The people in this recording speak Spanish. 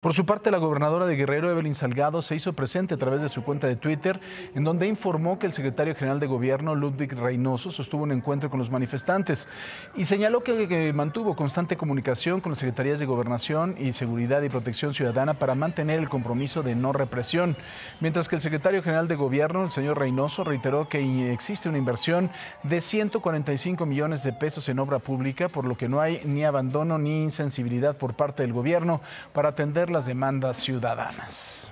Por su parte, la gobernadora de Guerrero, Evelyn Salgado, se hizo presente a través de su cuenta de Twitter, en donde informó que el secretario general de gobierno, Ludwig Reynoso, sostuvo un encuentro con los manifestantes y señaló que, mantuvo constante comunicación con las secretarías de Gobernación y Seguridad y Protección Ciudadana para mantener el compromiso de no represión, mientras que el secretario general de gobierno, el señor Reynoso, reiteró que existe una inversión de 145 millones de pesos en obra pública, por lo que no hay ni abandono ni insensibilidad por parte del gobierno para atender las demandas ciudadanas.